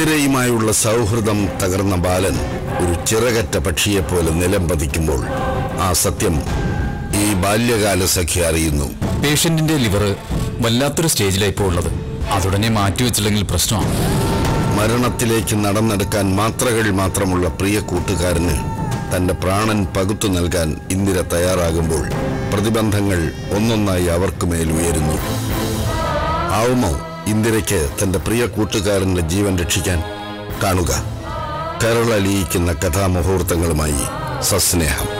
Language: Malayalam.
ഇന്ദിരയുമായുള്ള സൗഹൃദം തകർന്ന ബാലൻ ഒരു ചിറകറ്റ പക്ഷിയെപ്പോലെ നിലം പതിക്കുമ്പോൾ ആ സത്യം ഈ ബാല്യകാല സഖ്യ അറിയുന്നു. പേഷ്യന്റിന്റെ ലിവർ വല്ലാത്തൊരു സ്റ്റേജിലായി ഇപ്പോൾ ഉള്ളത്. അതുടനെ മാറ്റിവെച്ചില്ലെങ്കിൽ പ്രശ്നമാണ്. മരണത്തിലേക്ക് നടന്നെടുക്കാൻ മാത്രകൾ മാത്രമുള്ള പ്രിയ കൂട്ടുകാരന് തന്റെ പ്രാണൻ പകുത്തു നൽകാൻ ഇന്ദിര തയ്യാറാകുമ്പോൾ പ്രതിബന്ധങ്ങൾ ഒന്നൊന്നായി അവർക്ക് മേൽ ഉയരുന്നു. ആവുമോ? ഇന്ദിരയ്ക്ക് തന്റെ പ്രിയ കൂട്ടുകാരന്റെ ജീവൻ രക്ഷിക്കാൻ കാണുക. കരളലിയിക്കുന്ന കഥാമുഹൂർത്തങ്ങളുമായി സസ്നേഹം.